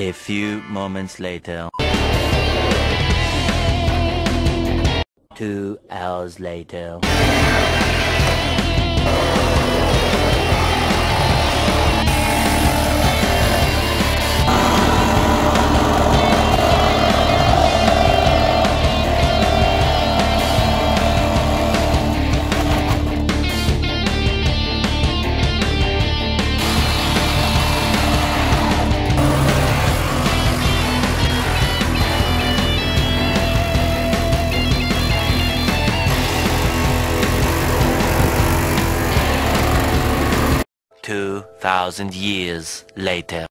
A few moments later. Two hours later. Two thousand years later.